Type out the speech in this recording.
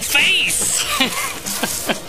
face!